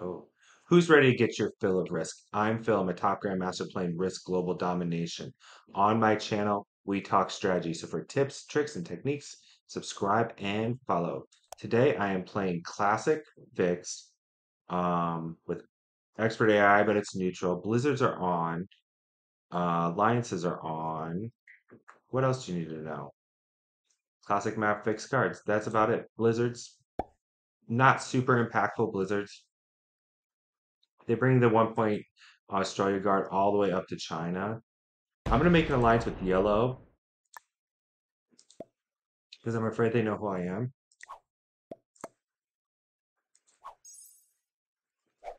Oh, who's ready to get your fill of Risk? I'm Phil. I'm a top grandmaster playing Risk Global Domination. On my channel, we talk strategy. So for tips, tricks, and techniques, subscribe and follow. Today, I am playing Classic Fixed um, with Expert AI, but it's neutral. Blizzards are on. Uh, alliances are on. What else do you need to know? Classic map fixed cards. That's about it. Blizzards, not super impactful blizzards. They bring the one point Australia guard all the way up to China. I'm gonna make an alliance with yellow because I'm afraid they know who I am.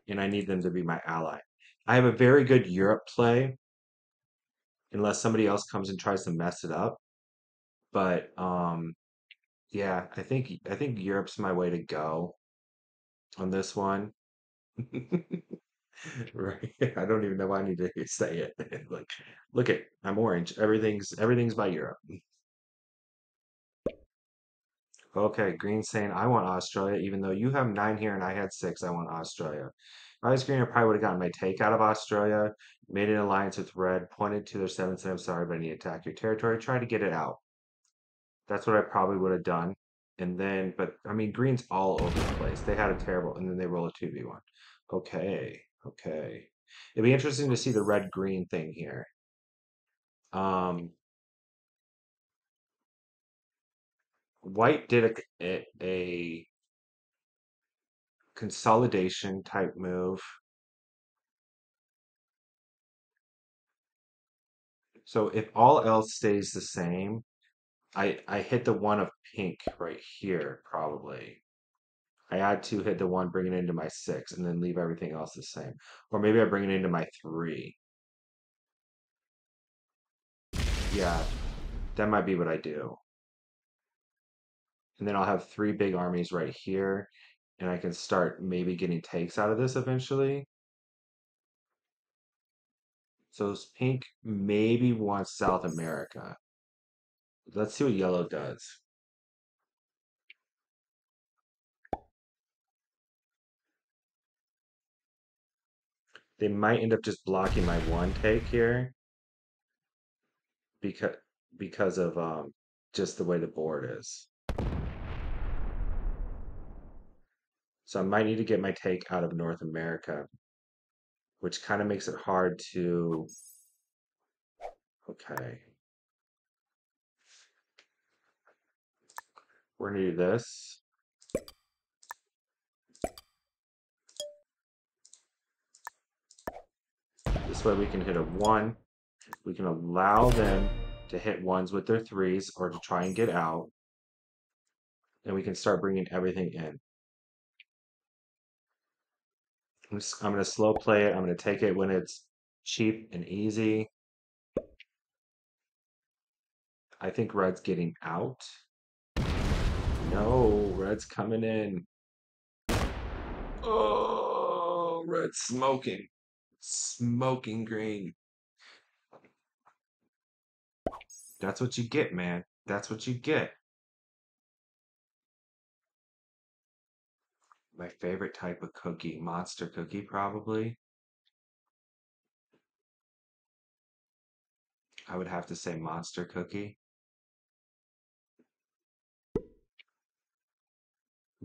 And I need them to be my ally. I have a very good Europe play unless somebody else comes and tries to mess it up. But um yeah, I think I think Europe's my way to go on this one. Right. I don't even know why I need to say it. Like, look at I'm orange. Everything's everything's by Europe. Okay, Green saying I want Australia, even though you have nine here and I had six, I want Australia. If I was green, I probably would have gotten my take out of Australia, made an alliance with red, pointed to their seven, said, I'm sorry, but I need to attack your territory, try to get it out. That's what I probably would have done. And then, but I mean, green's all over the place. They had a terrible, and then they roll a 2v1. Okay, okay. It'd be interesting to see the red green thing here. Um, white did a, a, a consolidation type move. So if all else stays the same, I I hit the one of pink right here, probably. I add two, hit the one, bring it into my six, and then leave everything else the same. Or maybe I bring it into my three. Yeah, that might be what I do. And then I'll have three big armies right here, and I can start maybe getting takes out of this eventually. So pink maybe wants South America. Let's see what yellow does. They might end up just blocking my one take here because because of um just the way the board is. So I might need to get my take out of North America, which kind of makes it hard to okay. We're gonna do this. This way we can hit a one. We can allow them to hit ones with their threes or to try and get out. And we can start bringing everything in. I'm, just, I'm going to slow play it. I'm going to take it when it's cheap and easy. I think red's getting out. No, red's coming in. Oh, red's smoking. Smoking green. That's what you get, man. That's what you get. My favorite type of cookie, monster cookie, probably. I would have to say monster cookie.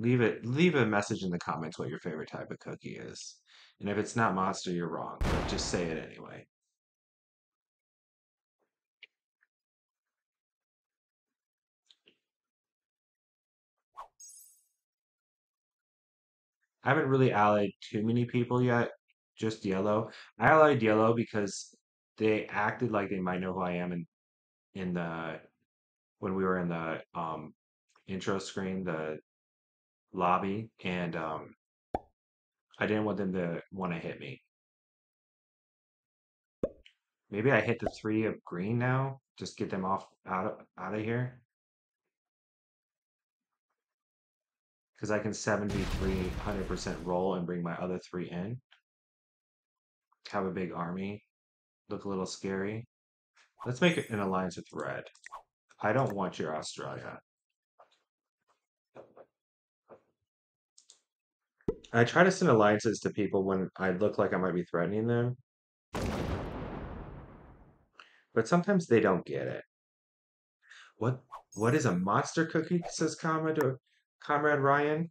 Leave it leave a message in the comments what your favorite type of cookie is. And if it's not monster, you're wrong. But just say it anyway. I haven't really allied too many people yet, just yellow. I allied yellow because they acted like they might know who I am in in the when we were in the um intro screen, the lobby, and um I didn't want them to want to hit me. Maybe I hit the three of green now, just get them off out of out of here. Because I can 73 100% roll and bring my other three in. Have a big army. Look a little scary. Let's make it an alliance with red. I don't want your Australia. I try to send alliances to people when I look like I might be threatening them, but sometimes they don't get it. What what is a monster cookie? Says Comrade Comrade Ryan.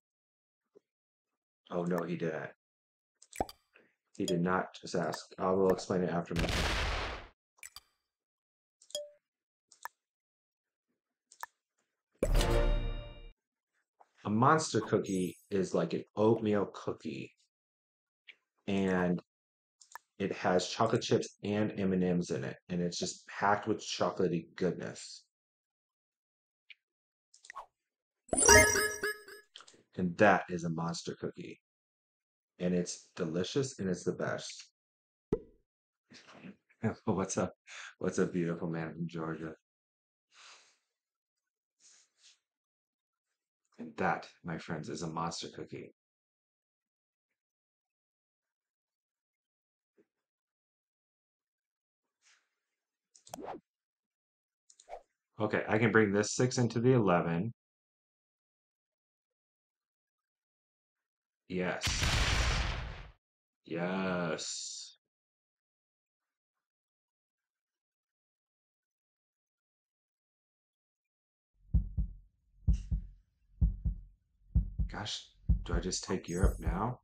Oh no, he didn't. He did not just ask. I will explain it after. A monster cookie is like an oatmeal cookie, and it has chocolate chips and M&Ms in it, and it's just packed with chocolatey goodness. And that is a monster cookie. And it's delicious and it's the best. What's up? What's a beautiful man from Georgia? And that, my friends, is a monster cookie. Okay, I can bring this 6 into the 11. Yes. Yes. Gosh, do I just take Europe now?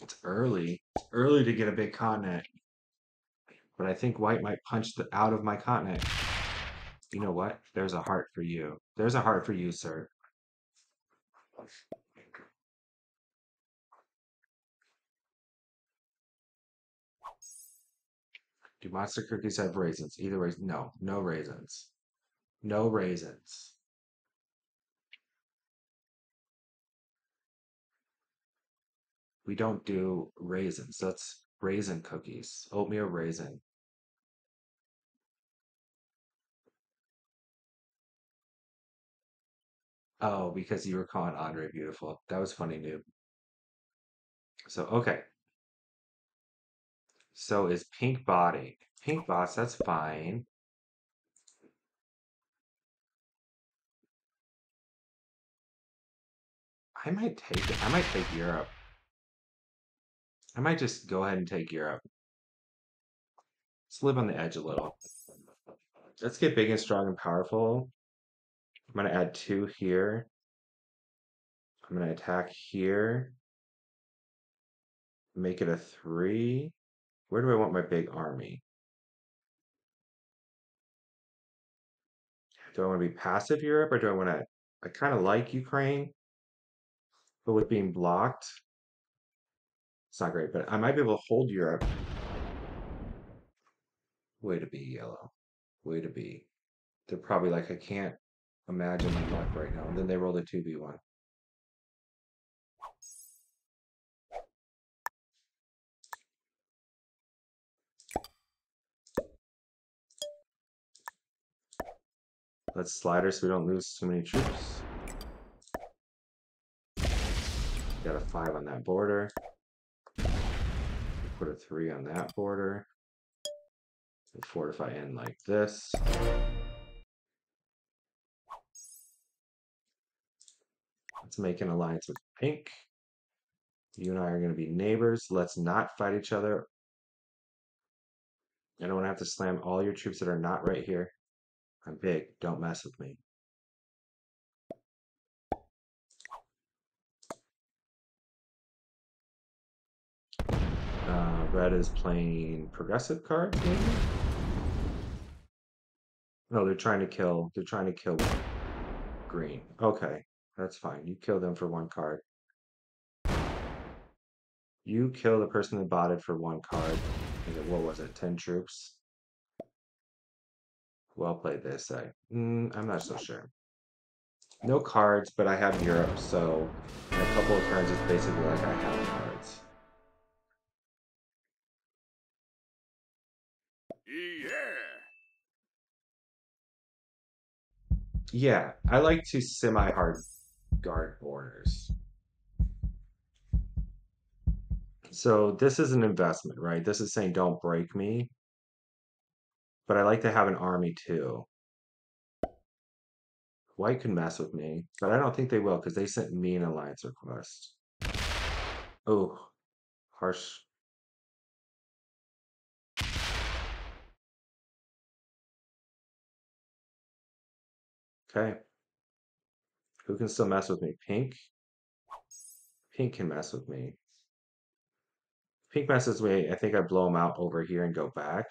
It's early. It's early to get a big continent. But I think white might punch the, out of my continent. You know what? There's a heart for you. There's a heart for you, sir. Do monster cookies have raisins? Either way, no, no raisins. No raisins. We don't do raisins. That's raisin cookies. Oatmeal raisin. Oh, because you were calling Andre beautiful. That was funny, noob. So, okay. So is pink body. Pink bots, that's fine. I might take it. I might take Europe. I might just go ahead and take Europe. Let's um, live on the edge a little. Let's get big and strong and powerful. I'm going to add two here. I'm going to attack here. Make it a three. Where do I want my big army? Do I want to be passive Europe or do I want to? I kind of like Ukraine, but with being blocked, it's not great. But I might be able to hold Europe. Way to be, yellow. Way to be. They're probably like, I can't imagine my luck right now. And then they roll a 2v1. Let's slider so we don't lose too many troops. Got a five on that border. Put a three on that border. And fortify in like this. Let's make an alliance with pink. You and I are going to be neighbors. Let's not fight each other. I don't want to have to slam all your troops that are not right here. I'm big. Don't mess with me. Uh, red is playing progressive cards, maybe? No, they're trying to kill. They're trying to kill green. Okay, that's fine. You kill them for one card. You kill the person that bought it for one card. What was it? Ten troops. Well played, they say. Mm, I'm not so sure. No cards, but I have Europe, so in a couple of turns, it's basically like I have Yeah. I like to semi-hard guard borders. So this is an investment, right? This is saying don't break me but I like to have an army too. White can mess with me, but I don't think they will because they sent me an alliance request. Oh, harsh. Okay. Who can still mess with me? Pink? Pink can mess with me. Pink messes with me. I think I blow him out over here and go back.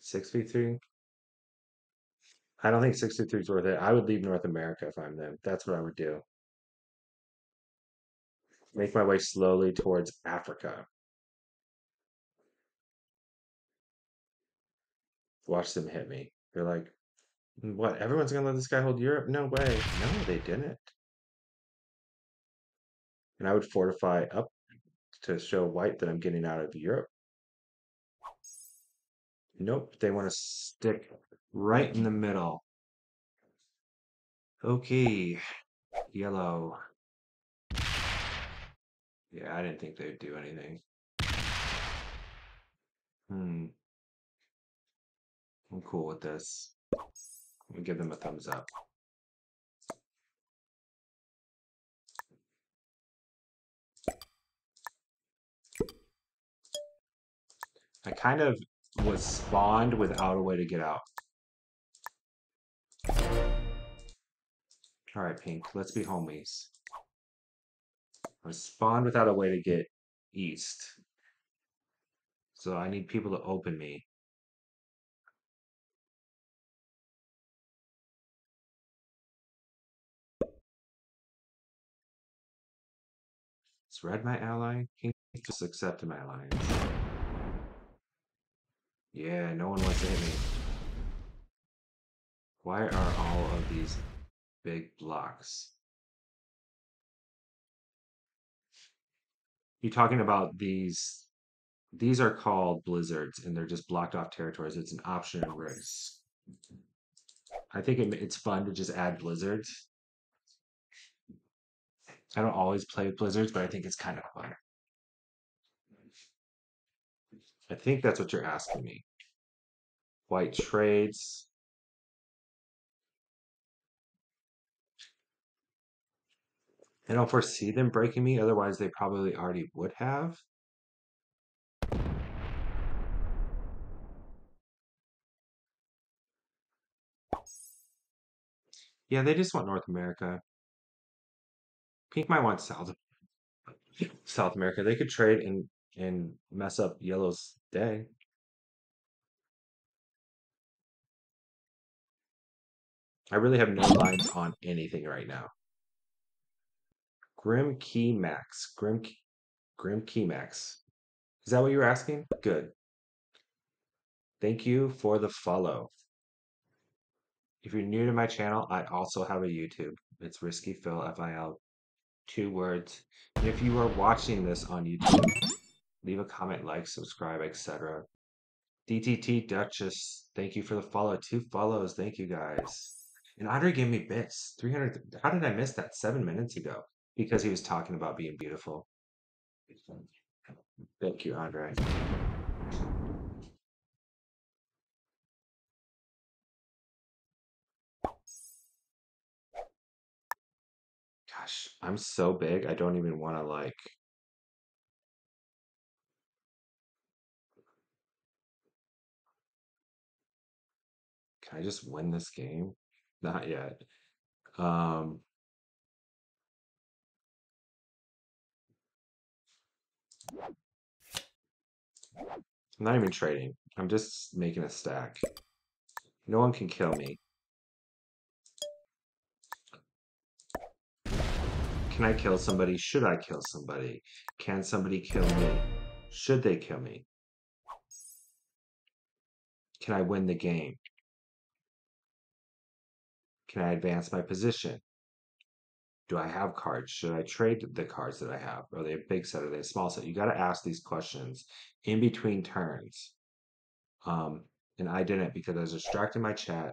Six v three. I don't think six v three is worth it. I would leave North America if I'm them. That's what I would do. Make my way slowly towards Africa. Watch them hit me. They're like, what? Everyone's gonna let this guy hold Europe? No way. No, they didn't. And I would fortify up to show white that I'm getting out of Europe. Nope, they want to stick right in the middle. Okay, yellow. Yeah, I didn't think they'd do anything. Hmm. I'm cool with this. We give them a thumbs up. I kind of was spawned without a way to get out. All right, Pink, let's be homies. Was without a way to get east. So I need people to open me. Is red my ally? Pink just accepted my alliance. Yeah, no one wants to hit me. Why are all of these big blocks? You talking about these? These are called blizzards, and they're just blocked off territories. It's an option race. I think it, it's fun to just add blizzards. I don't always play with blizzards, but I think it's kind of fun. I think that's what you're asking me. White trades. I don't foresee them breaking me, otherwise they probably already would have. Yeah, they just want North America. Pink might want South South America. They could trade and and mess up Yellow's day. I really have no lines on anything right now. Grim Key Max. Grim Grim Key Max. Is that what you were asking? Good. Thank you for the follow. If you're new to my channel, I also have a YouTube. It's Risky Fil, F-I-L, two words. And if you are watching this on YouTube, leave a comment, like, subscribe, etc. DTT Duchess, thank you for the follow. Two follows. Thank you guys. And Andre gave me bits. 300. How did I miss that seven minutes ago? Because he was talking about being beautiful. Thank you, Andre. Gosh, I'm so big. I don't even want to like. Can I just win this game? Not yet. Um, I'm not even trading. I'm just making a stack. No one can kill me. Can I kill somebody? Should I kill somebody? Can somebody kill me? Should they kill me? Can I win the game? Can I advance my position? Do I have cards? Should I trade the cards that I have? Are they a big set? Are they a small set? You got to ask these questions in between turns. Um, and I didn't because I was distracted my chat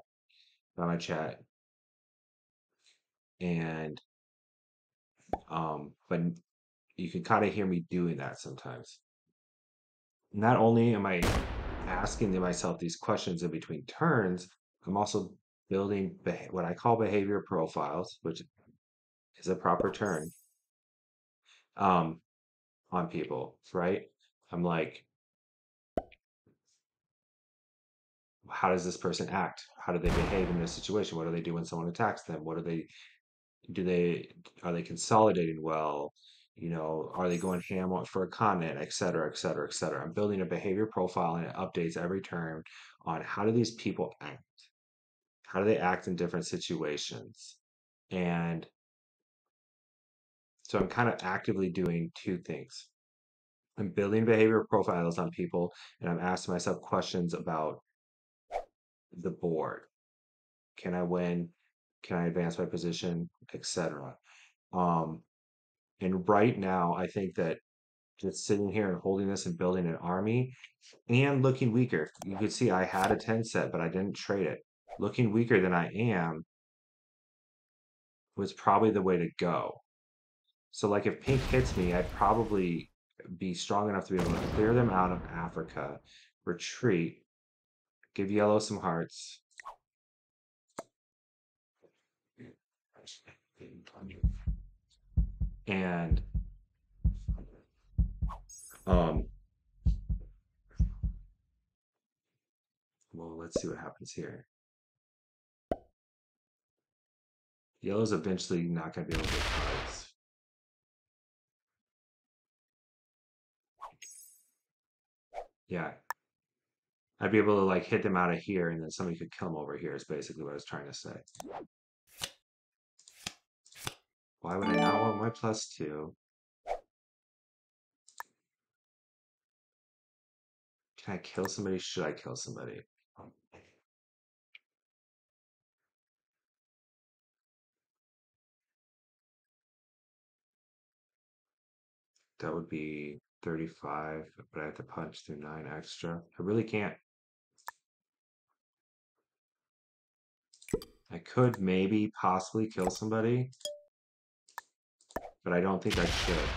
by my chat. And um, but you can kind of hear me doing that sometimes. Not only am I asking myself these questions in between turns, I'm also building what I call behavior profiles, which is a proper term, um, on people, right? I'm like, how does this person act? How do they behave in this situation? What do they do when someone attacks them? What do they do? They are they consolidating well? You know, are they going ham for a continent, et cetera, et cetera, et cetera. I'm building a behavior profile and it updates every term on how do these people act? How do they act in different situations? And so I'm kind of actively doing two things. I'm building behavior profiles on people and I'm asking myself questions about the board. Can I win? Can I advance my position, etc. Um, and right now, I think that just sitting here and holding this and building an army and looking weaker. You could see I had a 10 set, but I didn't trade it. Looking weaker than I am was probably the way to go. So like if pink hits me, I'd probably be strong enough to be able to clear them out of Africa, retreat, give yellow some hearts. And um well let's see what happens here. Yellow's eventually not to be able to get cards. Yeah. I'd be able to like hit them out of here and then somebody could kill them over here is basically what I was trying to say. Why would I not want my plus two? Can I kill somebody? Should I kill somebody? That would be 35, but I have to punch through 9 extra. I really can't. I could maybe possibly kill somebody, but I don't think I should.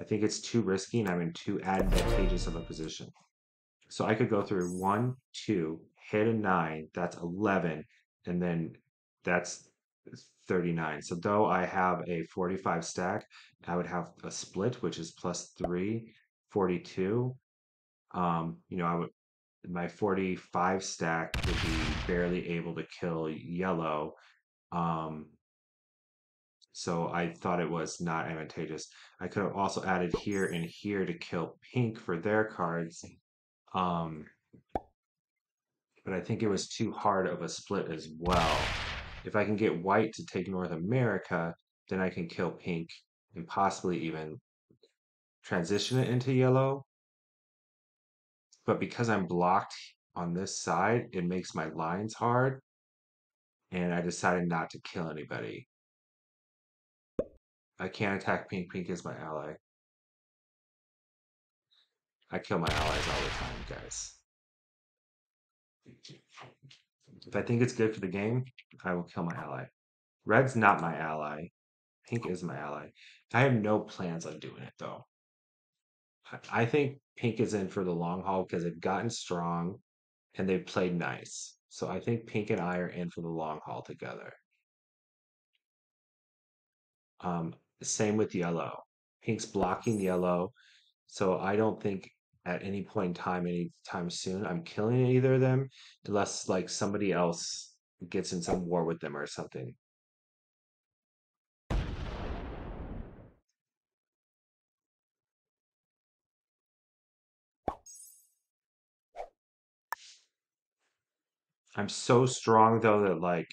I think it's too risky and I'm in too advantageous of a position. So I could go through 1, 2, hit a 9, that's 11, and then that's 39. So though I have a 45 stack, I would have a split, which is plus 3, 42. Um, you know, I would my 45 stack would be barely able to kill yellow. Um, so I thought it was not advantageous. I could have also added here and here to kill pink for their cards. Um, but I think it was too hard of a split as well. If I can get white to take North America, then I can kill pink and possibly even transition it into yellow. But because I'm blocked on this side, it makes my lines hard. And I decided not to kill anybody. I can't attack pink. Pink is my ally. I kill my allies all the time, guys. If I think it's good for the game, I will kill my ally. Red's not my ally. Pink is my ally. I have no plans on doing it though. I think Pink is in for the long haul because they've gotten strong and they've played nice. So I think Pink and I are in for the long haul together. Um, same with yellow. Pink's blocking yellow. So I don't think at any point in time, anytime soon, I'm killing either of them unless like somebody else gets in some war with them or something. I'm so strong though that like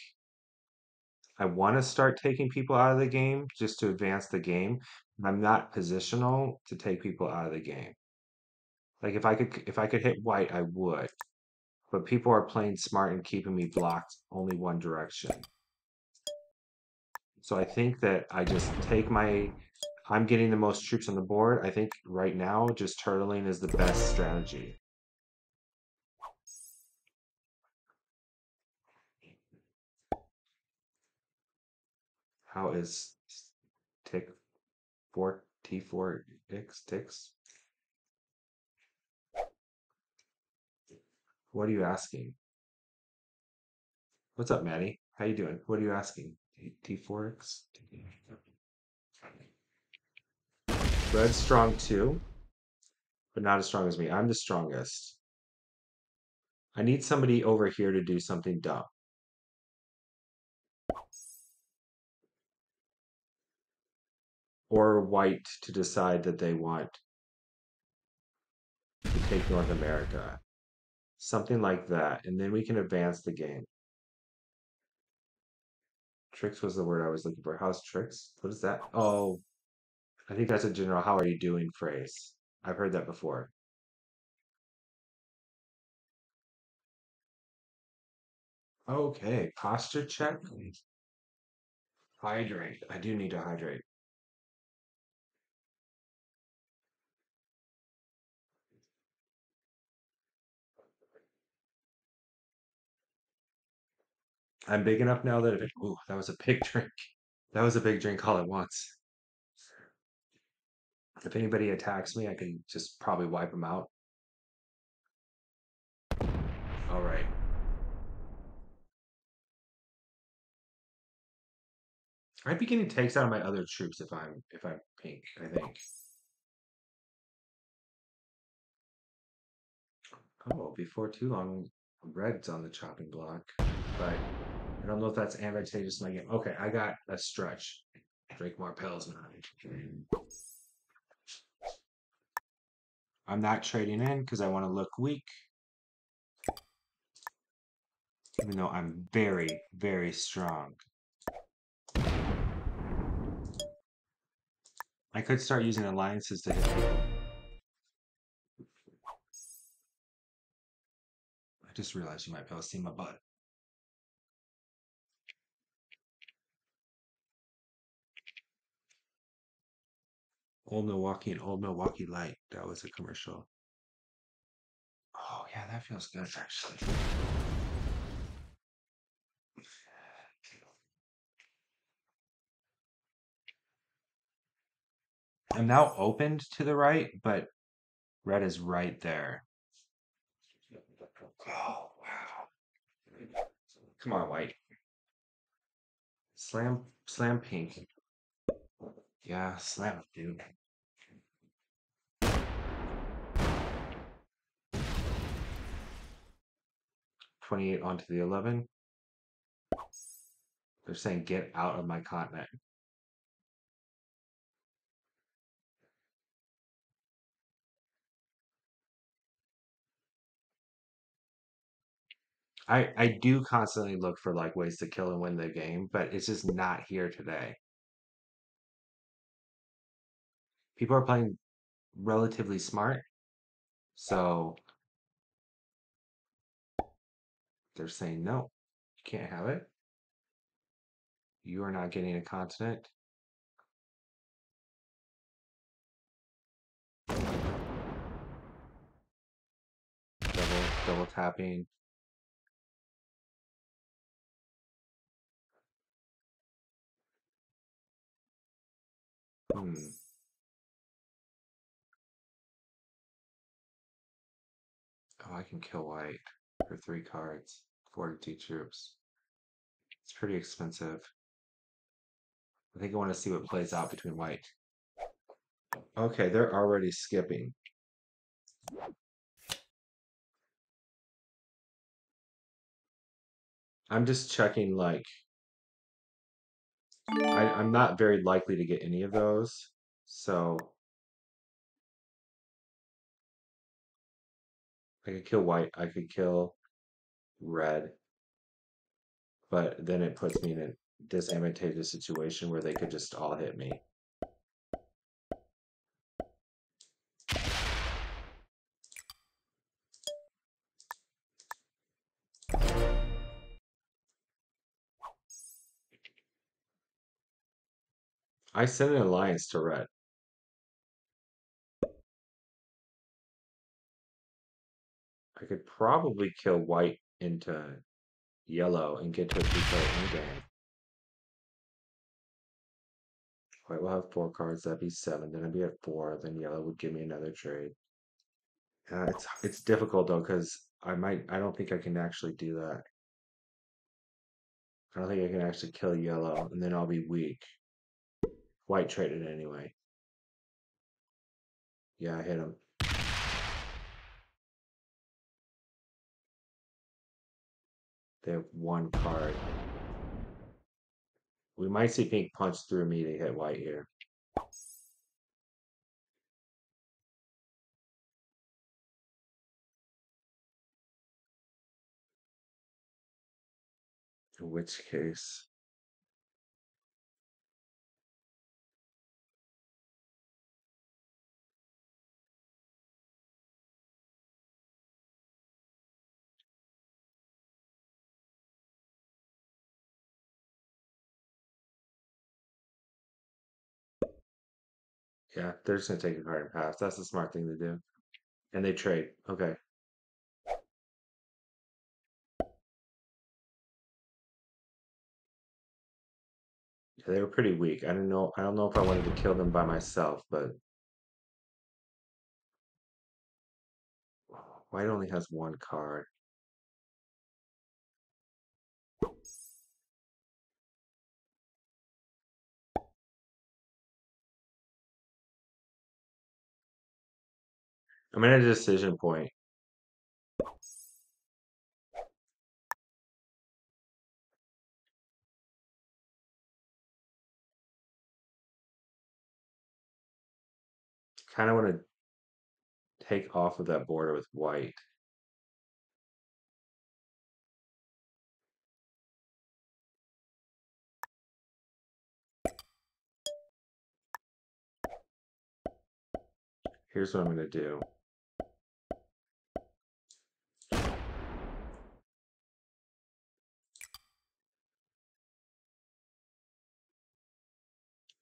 I want to start taking people out of the game just to advance the game. I'm not positional to take people out of the game. Like if I could if I could hit white, I would. But people are playing smart and keeping me blocked only one direction. So I think that I just take my I'm getting the most troops on the board. I think right now just turtling is the best strategy. How is tick 14 T4X ticks. What are you asking? What's up, Maddie? How you doing? What are you asking? T4X? Red's strong too, but not as strong as me. I'm the strongest. I need somebody over here to do something dumb. Or white to decide that they want to take North America. Something like that. And then we can advance the game. Tricks was the word I was looking for. How's tricks? What is that? Oh, I think that's a general how are you doing phrase. I've heard that before. Okay, posture check. Hydrate. I do need to hydrate. I'm big enough now that if it, ooh, that was a big drink. That was a big drink all at once. If anybody attacks me, I can just probably wipe them out. All right. I'd be getting takes out of my other troops if I'm if I'm pink, I think. Oh, before too long, red's on the chopping block, but don't know if that's advantageous in my game. Okay, I got a stretch. Drink more pills. I'm not trading in because I want to look weak. Even though I'm very, very strong. I could start using alliances to hit people. I just realized you might be able to see my butt. Old Milwaukee and Old Milwaukee Light. That was a commercial. Oh, yeah, that feels good, actually. I'm now opened to the right, but red is right there. Oh, wow. Come on, white. Slam, slam pink. Yeah, slam, dude. 28 onto the 11. They're saying get out of my continent. I I do constantly look for like ways to kill and win the game, but it's just not here today. People are playing relatively smart, so they're saying no, you can't have it. You are not getting a continent. Double double tapping. Hmm. Oh, I can kill white for three cards, 42 troops. It's pretty expensive. I think I want to see what plays out between white. Okay, they're already skipping. I'm just checking like I, I'm not very likely to get any of those. So I could kill white, I could kill red, but then it puts me in a disadvantageous situation where they could just all hit me. I sent an alliance to red. I could probably kill white into yellow and get to a two-player endgame. White will have four cards, that'd be seven. Then I'd be at four. Then yellow would give me another trade. Uh, it's it's difficult though because I might I don't think I can actually do that. I don't think I can actually kill yellow, and then I'll be weak. White traded anyway. Yeah, I hit him. Have one card. We might see pink punch through me to hit white here. In which case, yeah, they're just gonna take a card and pass. That's the smart thing to do. And they trade. Okay. Yeah, they were pretty weak. I don't know. I don't know if I wanted to kill them by myself, but white only has one card. I'm at a decision point. Kind of want to take off of that border with white. Here's what I'm going to do.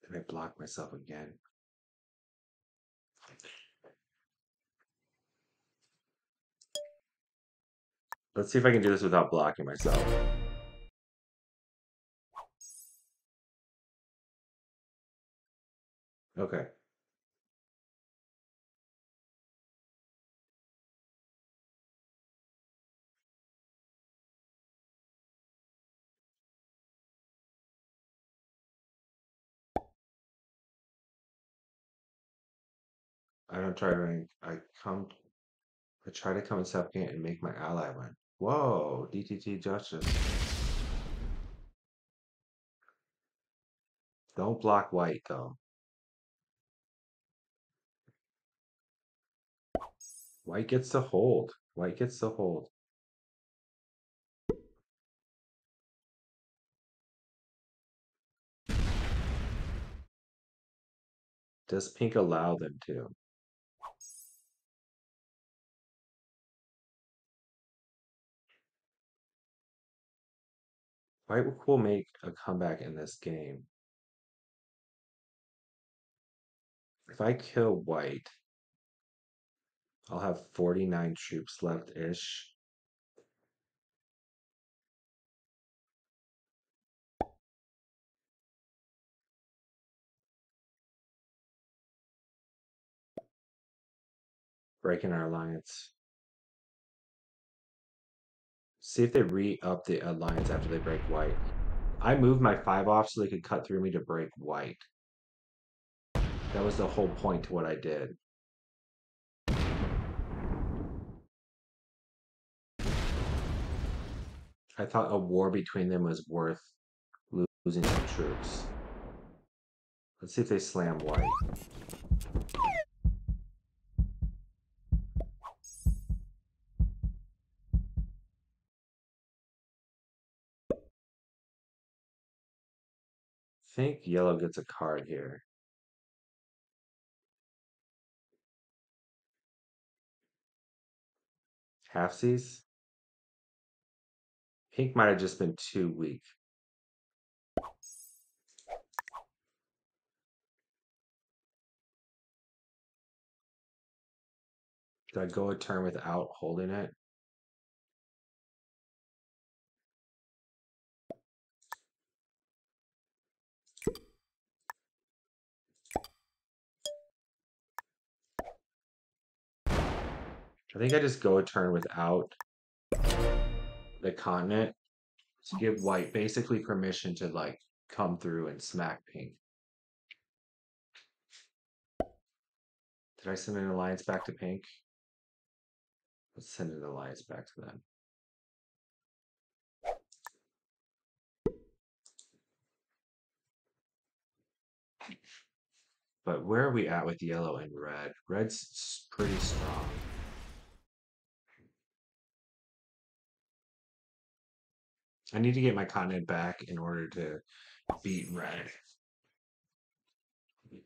And I block myself again. Let's see if I can do this without blocking myself. Okay. I don't try to I come I try to come in second and make my ally win. Whoa, DTT Justice. Don't block white though. White gets to hold. White gets to hold. Does pink allow them to? White will make a comeback in this game. If I kill white, I'll have 49 troops left-ish. Breaking our alliance. See if they re-up the uh, alliance after they break white. I moved my five off so they could cut through me to break white. That was the whole point to what I did. I thought a war between them was worth losing some troops. Let's see if they slam white. Think yellow gets a card here. Halfsies? Pink might have just been too weak. Did I go a turn without holding it? I think I just go a turn without the continent to give white basically permission to like come through and smack pink. Did I send an alliance back to pink? Let's send an alliance back to them. But where are we at with yellow and red? Red's pretty strong. I need to get my continent back in order to beat red. I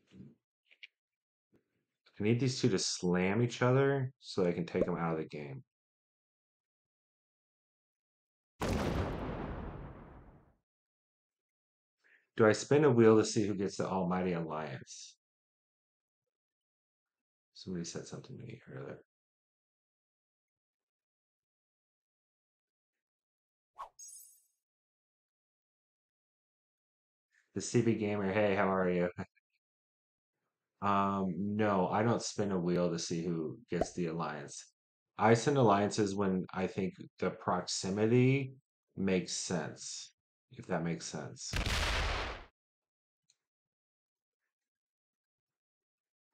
need these two to slam each other so I can take them out of the game. Do I spin a wheel to see who gets the Almighty Alliance? Somebody said something to me earlier. The CB Gamer, hey, how are you? Um, no, I don't spin a wheel to see who gets the alliance. I send alliances when I think the proximity makes sense, if that makes sense.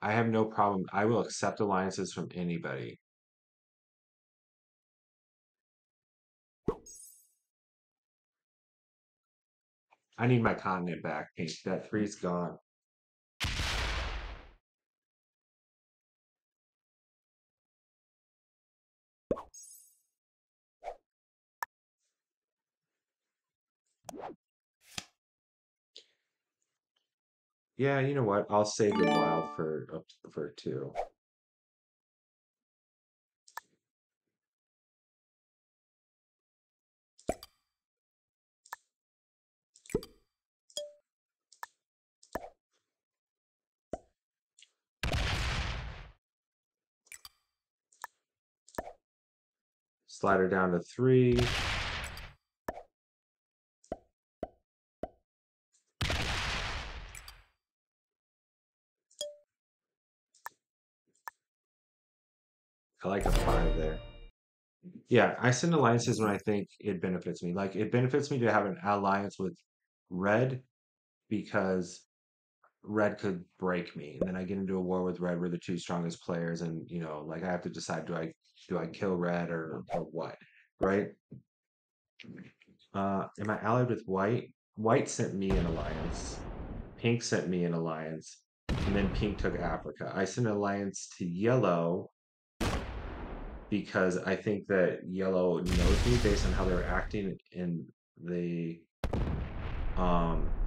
I have no problem. I will accept alliances from anybody. I need my continent back, Pink. That three's gone. Yeah, you know what? I'll save the wild for for two. Slider down to three. I like a five there. Yeah, I send alliances when I think it benefits me. Like it benefits me to have an alliance with red because red could break me. And then I get into a war with red. We're the two strongest players, and you know, like I have to decide do I do I kill red or or what, right? Uh, am I allied with white? White sent me an alliance. Pink sent me an alliance, and then pink took Africa. I sent an alliance to yellow because I think that yellow knows me based on how they're acting in the um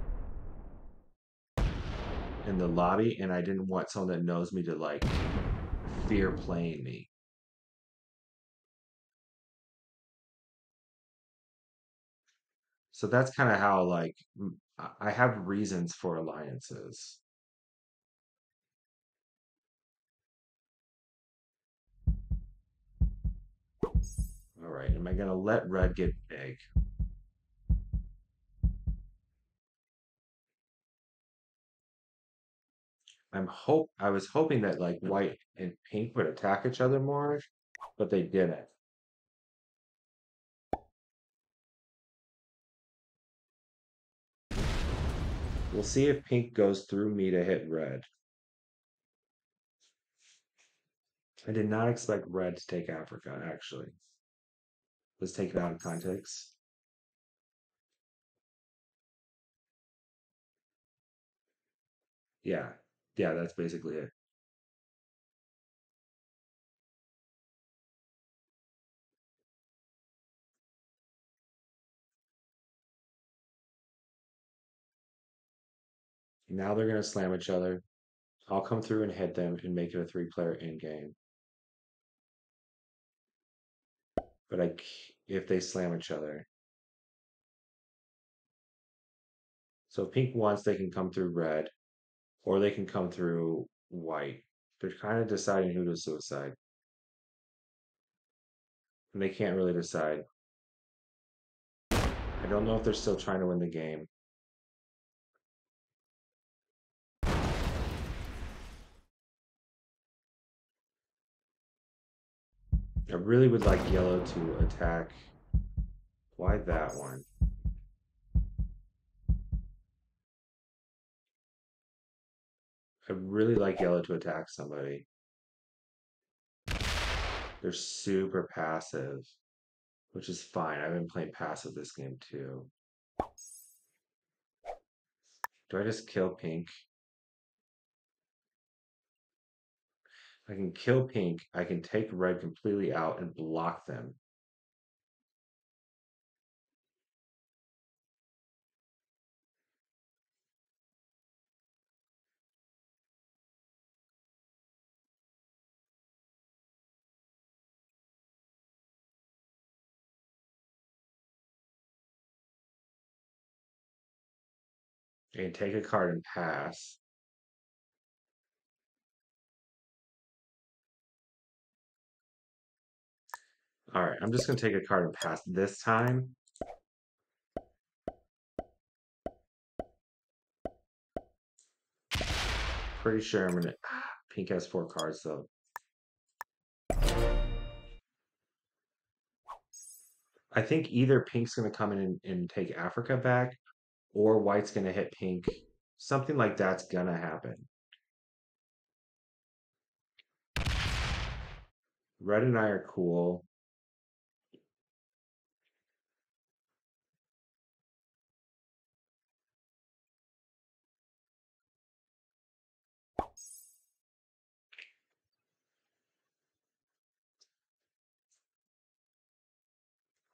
in the lobby and I didn't want someone that knows me to like fear playing me. So that's kind of how like I have reasons for alliances. All right, am I gonna let red get big? I'm hope I was hoping that like white and pink would attack each other more, but they didn't. We'll see if pink goes through me to hit red. I did not expect red to take Africa, actually. Let's take it out of context. Yeah, yeah, that's basically it. Now they're gonna slam each other. I'll come through and hit them and make it a three player in game. But I, if they slam each other. So pink wants they can come through red, or they can come through white. They're kind of deciding who to suicide. And they can't really decide. I don't know if they're still trying to win the game. I really would like yellow to attack. Why that one? I really like yellow to attack somebody. They're super passive, which is fine. I've been playing passive this game too. Do I just kill pink? I can kill pink. I can take red completely out and block them. Can take a card and pass. All right, I'm just going to take a card and pass this time. Pretty sure I'm going to... Pink has four cards, though. I think either Pink's going to come in and, and take Africa back, or White's going to hit Pink. Something like that's going to happen. Red and I are cool.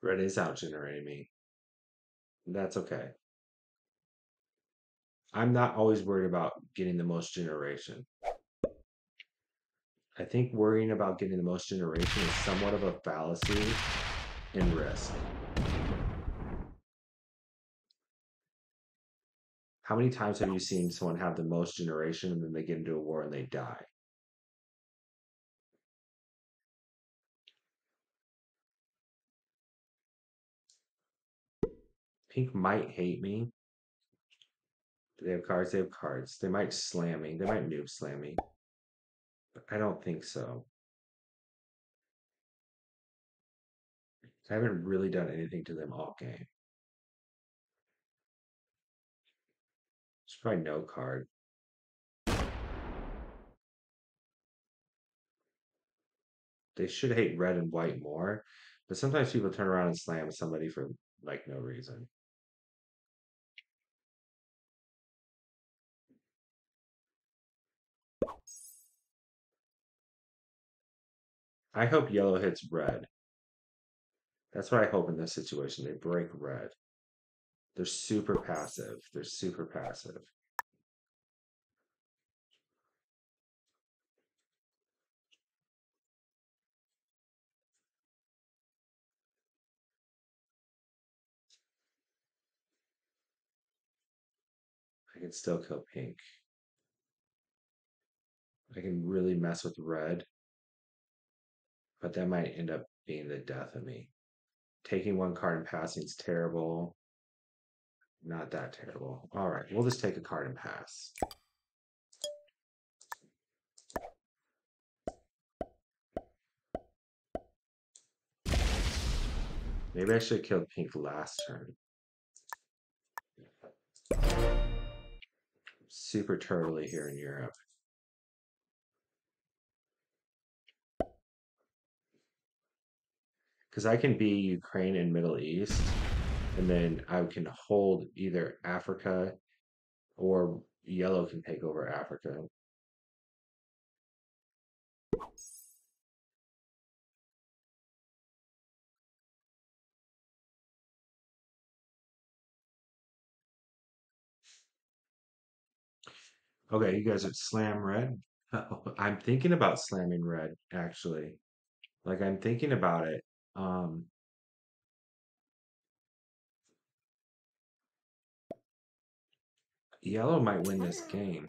Red is out generating me. That's okay. I'm not always worried about getting the most generation. I think worrying about getting the most generation is somewhat of a fallacy and risk. How many times have you seen someone have the most generation and then they get into a war and they die? Pink might hate me. Do they have cards? They have cards. They might slam me. They might noob slam me. But I don't think so. I haven't really done anything to them all game. It's probably no card. They should hate red and white more, but sometimes people turn around and slam somebody for like no reason. I hope yellow hits red. That's what I hope in this situation. They break red. They're super passive. They're super passive. I can still kill pink. I can really mess with red. But that might end up being the death of me. Taking one card and passing is terrible. Not that terrible. All right, we'll just take a card and pass. Maybe I should have killed pink last turn. Super turtly here in Europe. Because I can be Ukraine and Middle East, and then I can hold either Africa or yellow can take over Africa. Okay, you guys are slam red. Oh, I'm thinking about slamming red, actually. Like I'm thinking about it. Um, yellow might win this game.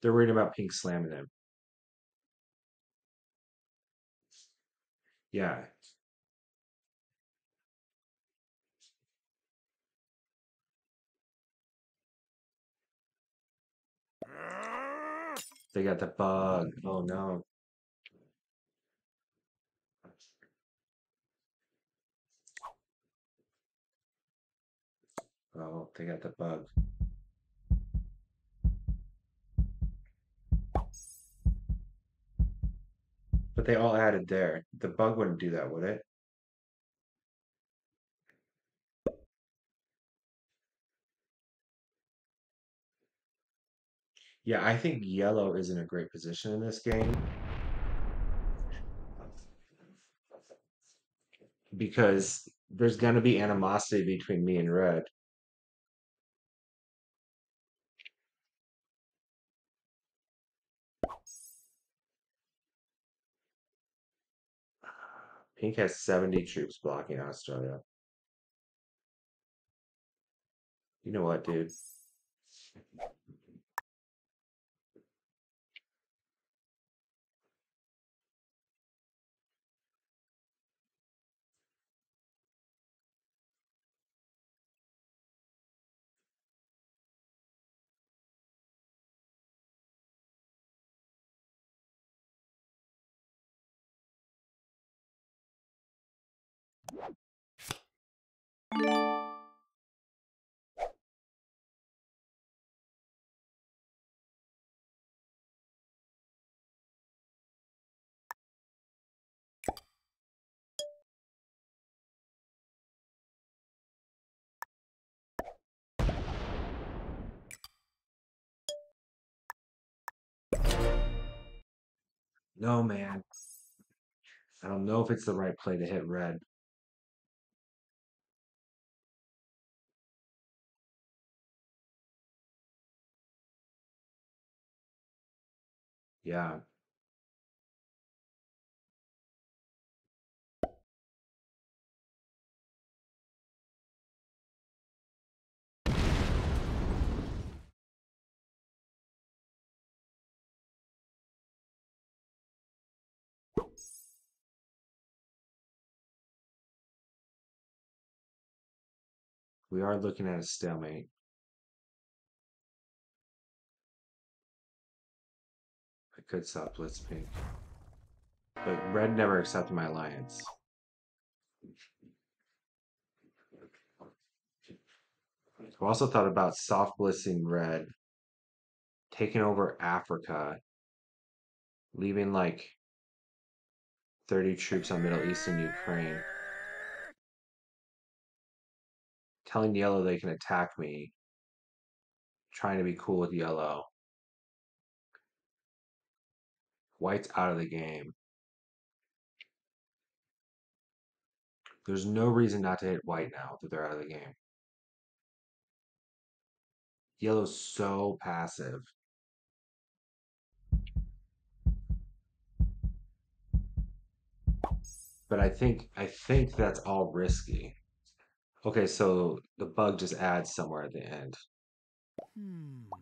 They're worried about pink slamming them. Yeah. They got the bug. Oh no. Oh, they got the bug. But they all added there. The bug wouldn't do that, would it? Yeah, I think yellow is in a great position in this game because there's going to be animosity between me and red. Pink has 70 troops blocking Australia. You know what, dude? No, man. I don't know if it's the right play to hit red. Yeah. We are looking at a stalemate. Could stop Blitz Pink. But red never accepted my alliance. I also thought about soft blitzing red, taking over Africa, leaving like 30 troops on Middle East and Ukraine, telling yellow they can attack me, trying to be cool with yellow. White's out of the game. There's no reason not to hit white now that they're out of the game. Yellow's so passive. But I think I think that's all risky. Okay, so the bug just adds somewhere at the end. Hmm.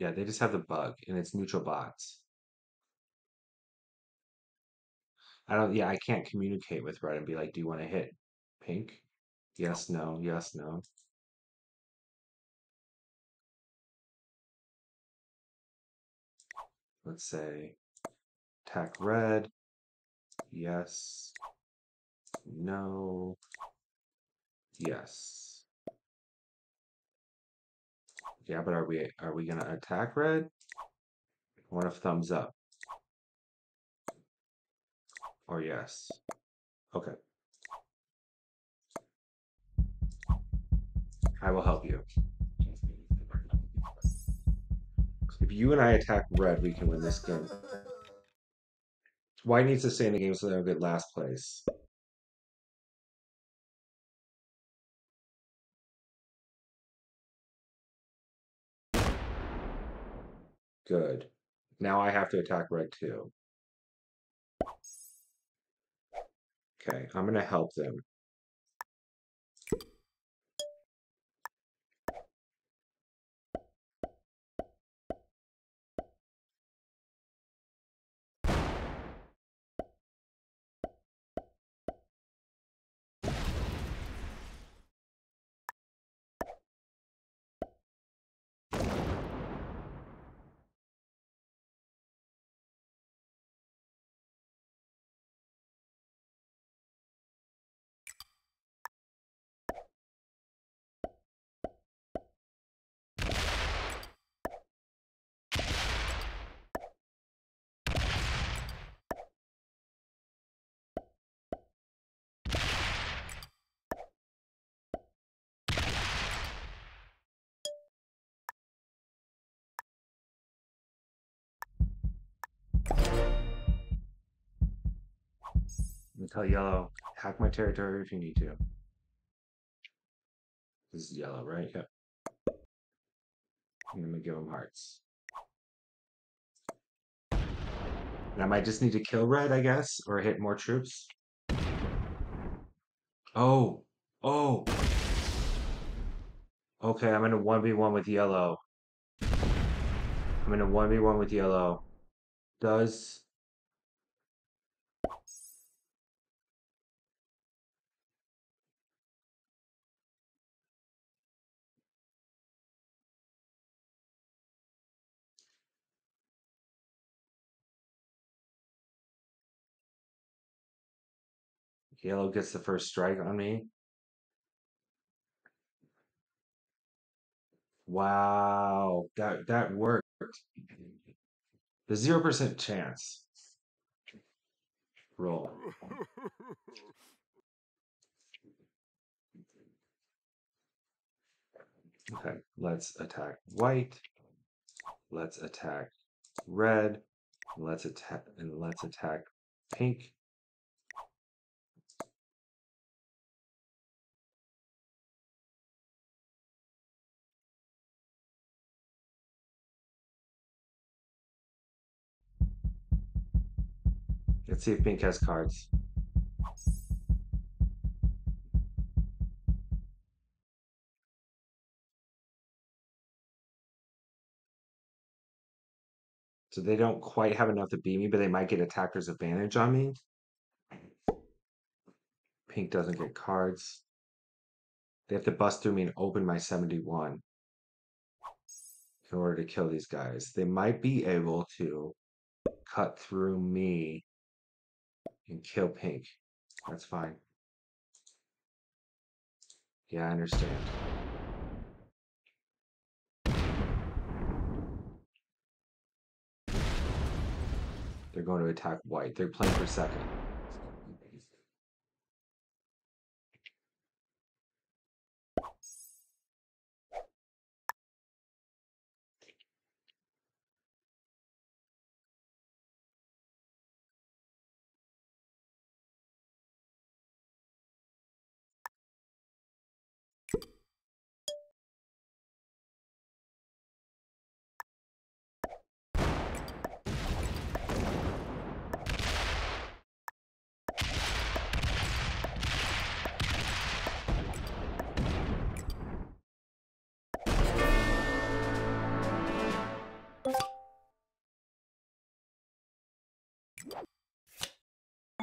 Yeah, they just have the bug and it's neutral bots. I don't, yeah, I can't communicate with red and be like, do you want to hit pink? Yes, no, yes, no. Let's say attack red. Yes. No. Yes. Yeah, but are we are we gonna attack red? I want a thumbs up. Or yes. Okay. I will help you. If you and I attack red, we can win this game. White needs to stay in the game so they don't get last place. Good. Now I have to attack red too. Okay, I'm gonna help them. Tell yellow, hack my territory if you need to. This is yellow, right? Yep. I'm gonna give him hearts. And I might just need to kill red, I guess, or hit more troops. Oh, oh. Okay, I'm in a 1v1 with yellow. I'm in a 1v1 with yellow. Does yellow gets the first strike on me? Wow, that that worked. The 0% chance. Roll. Okay, let's attack white. Let's attack red. Let's attack and let's attack pink. Let's see if pink has cards. So they don't quite have enough to beat me, but they might get attacker's advantage on me. Pink doesn't get cards. They have to bust through me and open my 71 in order to kill these guys. They might be able to cut through me and kill pink. That's fine. Yeah, I understand. They're going to attack white. They're playing for second.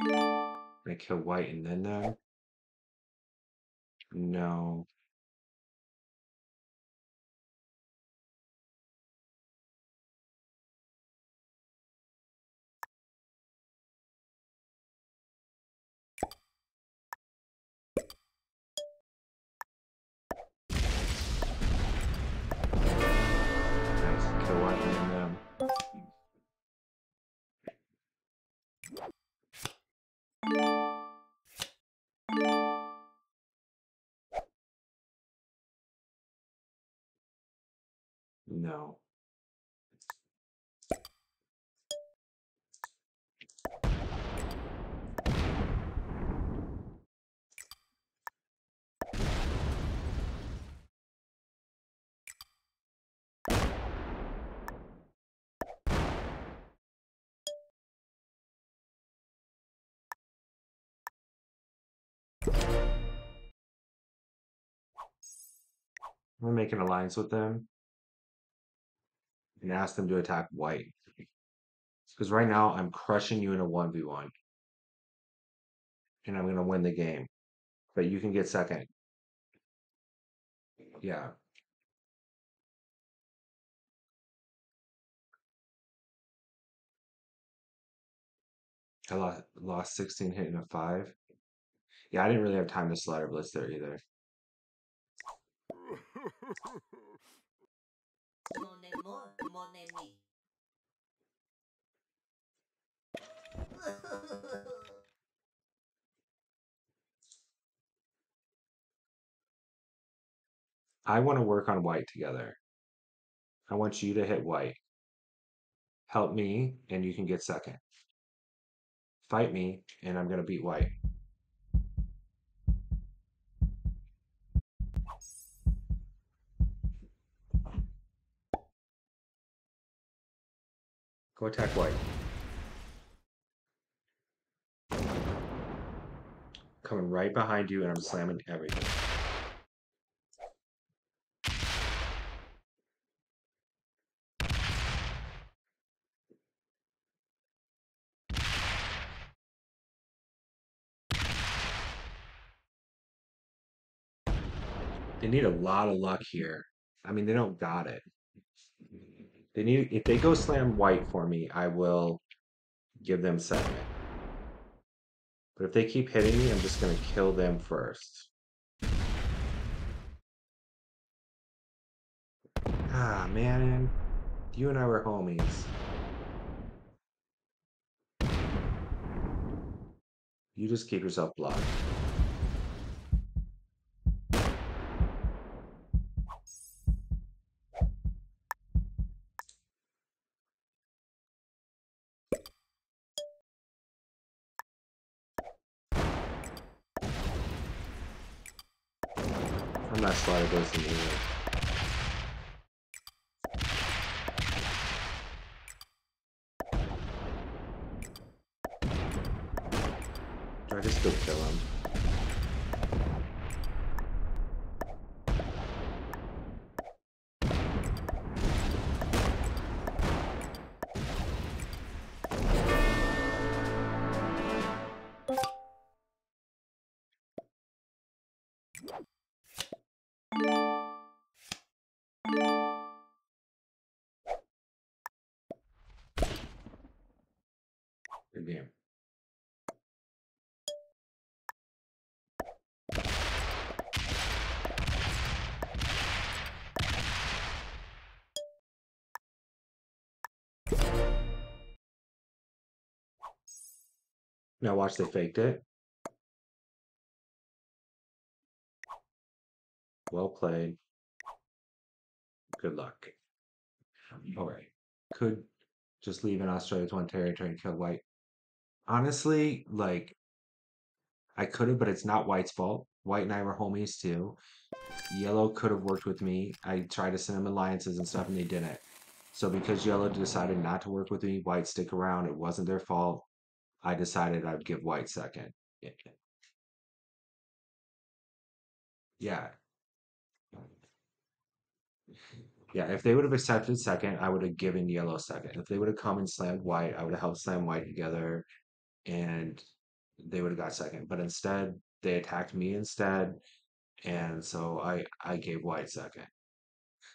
I kill white and then them? No. No. Make an alliance with them and ask them to attack white. Because right now I'm crushing you in a 1v1. And I'm gonna win the game. But you can get second. Yeah. I lost, lost 16 hitting a 5. Yeah, I didn't really have time to slider blitz there either. Mon amour, mon ami. I want to work on white together. I want you to hit white. Help me, and you can get second. fight me, and I'm gonna beat white. Go attack white. Coming right behind you, and I'm slamming everything. They need a lot of luck here. I mean, they don't got it. They need if they go slam white for me, I will give them second. But if they keep hitting me, I'm just gonna kill them first. Ah, man. You and I were homies. You just keep yourself blocked. Now watch they faked it. Well played. Good luck. All right. Could just leave in Australia's one territory and kill White. Honestly, like I could have, but it's not White's fault. White and I were homies too. Yellow could have worked with me. I tried to send them alliances and stuff, and they didn't. So because Yellow decided not to work with me, White stick around. It wasn't their fault. I decided I'd give White second. Yeah. Yeah. Yeah, if they would have accepted second, I would have given yellow second. If they would have come and slammed white, I would have helped slam white together and they would have got second. But instead, they attacked me instead. And so I I gave white second.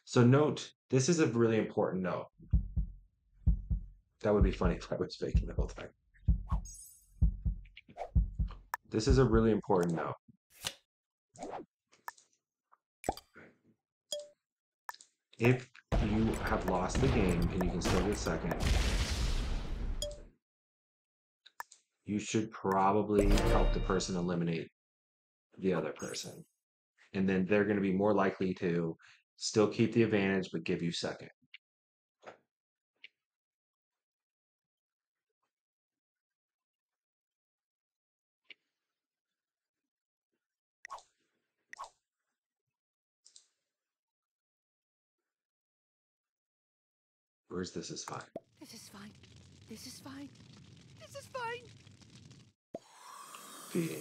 So note, this is a really important note. That would be funny if I was faking the whole time. This is a really important note. If you have lost the game and you can still get second, you should probably help the person eliminate the other person. And then they're going to be more likely to still keep the advantage but give you second. Where's this is fine. This is fine. This is fine. This is fine. Yeah.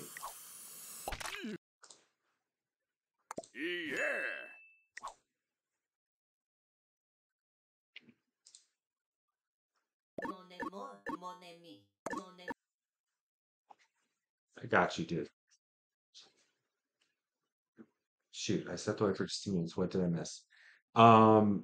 I got you, dude. Shoot, I stepped away for just two minutes. What did I miss? Um,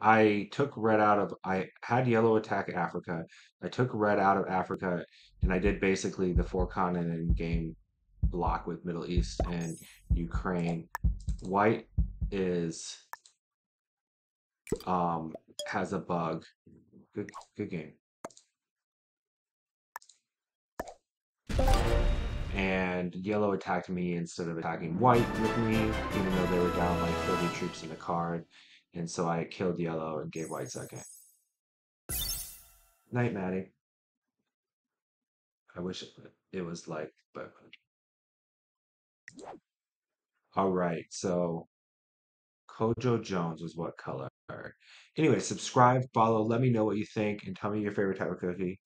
I took red out of. I had yellow attack Africa. I took red out of Africa, and I did basically the four continent game block with Middle East and Ukraine. White is um has a bug. Good, good game. and yellow attacked me instead of attacking white with me, even though they were down like 30 troops in the card. And so I killed yellow and gave white second. Night, Maddie. I wish it, was like, but all right. So Kojo Jones was what color? Anyway, subscribe, follow, let me know what you think, and tell me your favorite type of cookie.